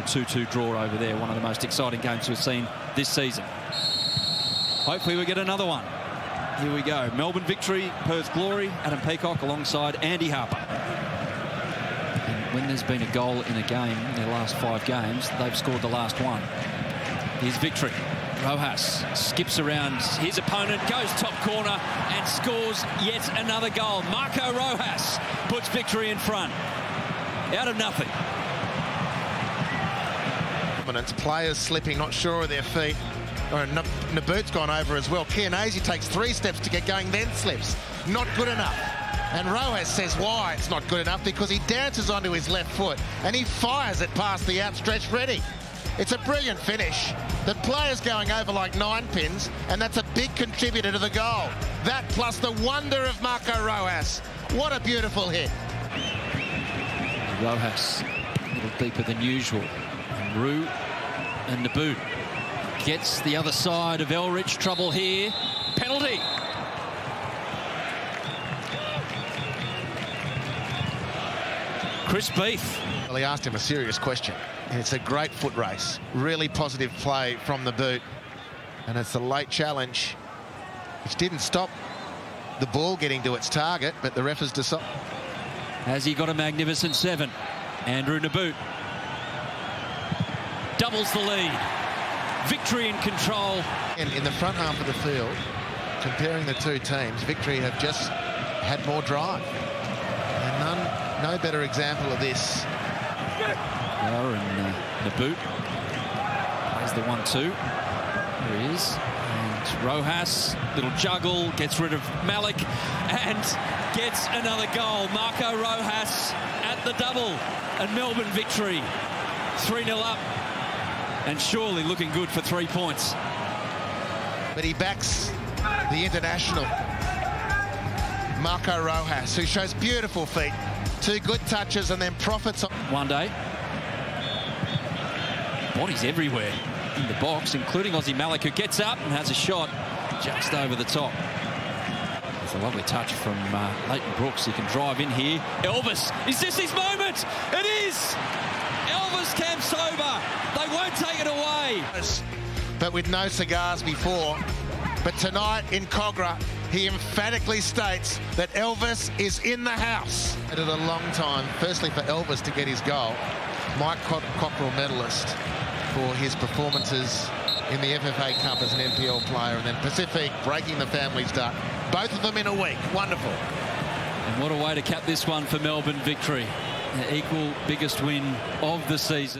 a 2-2 draw over there. One of the most exciting games we've seen this season. Hopefully we get another one. Here we go. Melbourne victory, Perth glory. Adam Peacock alongside Andy Harper. And when there's been a goal in a game in their last five games, they've scored the last one. Here's victory. Rojas skips around his opponent, goes top corner and scores yet another goal. Marco Rojas puts victory in front. Out of nothing. Players slipping, not sure of their feet. Oh, or Nabbout's gone over as well. Chianese takes three steps to get going, then slips. Not good enough. And Rojas says why it's not good enough because he dances onto his left foot and he fires it past the outstretched Reddy. It's a brilliant finish. The player's going over like nine pins, and that's a big contributor to the goal. That plus the wonder of Marco Rojas. What a beautiful hit. Rojas a little deeper than usual. And Roux and Nabbout gets the other side of Elrich. Trouble here. Penalty. Chris Beef. Well, he asked him a serious question. It's a great foot race. Really positive play from the boot. And it's a late challenge, which didn't stop the ball getting to its target, but the ref has decided. Has he got a magnificent seven? Andrew Nabbout doubles the lead. Victory in control. And in the front half of the field, comparing the two teams, Victory have just had more drive. And none, no better example of this. Now and uh, Nabbout plays the one-two. There he is. And Rojas, little juggle, gets rid of Malik and gets another goal. Marco Rojas at the double and Melbourne victory. 3-0 up and surely looking good for three points. But he backs the international, Marco Rojas, who shows beautiful feet. Two good touches and then profits. One day. Bodies everywhere in the box, including Aussie Malik, who gets up and has a shot just over the top. It's a lovely touch from uh, Leighton Brooks. He can drive in here. Elvis, is this his moment? It is! Elvis Kamsoba. They won't take it away. But with no cigars before. But tonight in Kogarah, he emphatically states that Elvis is in the house. It is a long time, firstly for Elvis to get his goal. Mike Cockerill medalist for his performances in the FFA Cup as an NPL player, and then Pacific breaking the family's duck. Both of them in a week. Wonderful. And what a way to cap this one for Melbourne victory. Equal biggest win of the season.